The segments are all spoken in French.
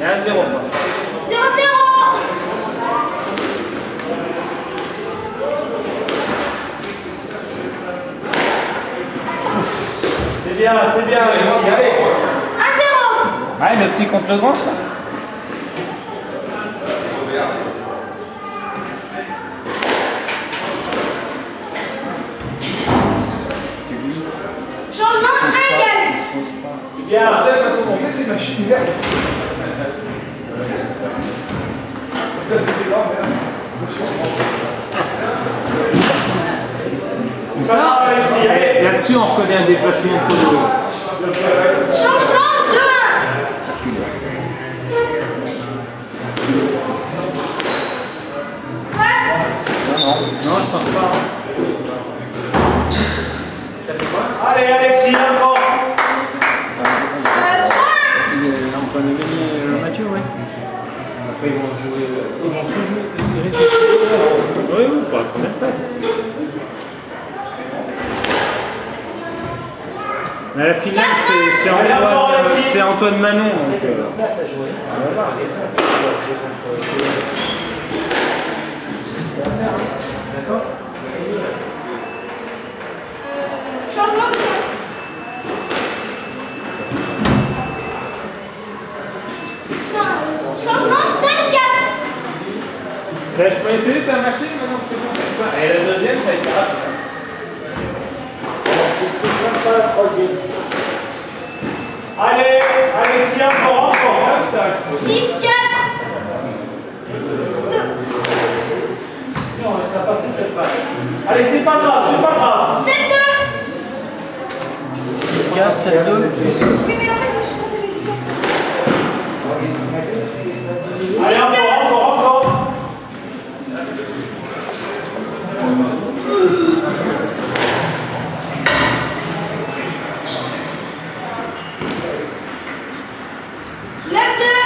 Et un 0. 0 0 C'est bien, c'est bien, Alexis. Allez. 1 0 Ouais, le petit contre le grand, ça. Tu glisses. Changement 1 égale. il se pose pas. C'est bien. La seule façon de monter, c'est machine verte. Ça, allez. Là-dessus, on reconnaît un déplacement de polo. Changement 2 Circulaire. 1 Ouais. Non, non. Je pense pas. Ça fait quoi Allez, Alexis, encore. Euh, 3 Il est Antoine et le Mathieu, oui. Après, ils vont jouer. Ils vont se rejouer. Ils risquent de jouer. Oui, oui, pour la première place. Mais la finale, c'est- Antoine, c'est Antoine Manon. Donc, euh, Changement 2 Changement 5 4 Ben, je peux essayer ta machine maintenant c'est bon. Et la deuxième, ça a été rapide. Allez, Alexis, encore, encore. 6 4 Non, on laissera passer cette balle. Allez, c'est pas grave, c'est pas grave. 7 2 6, 4, 7, 2. Left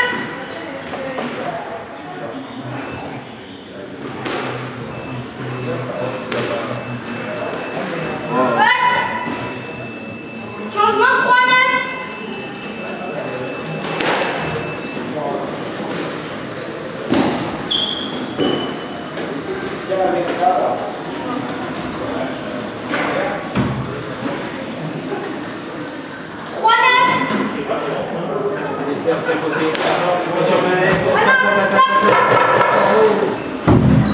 Laissez après côté. Si tu remets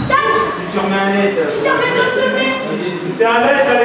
Stop si tu remets un net, Tu de l'autre côté net,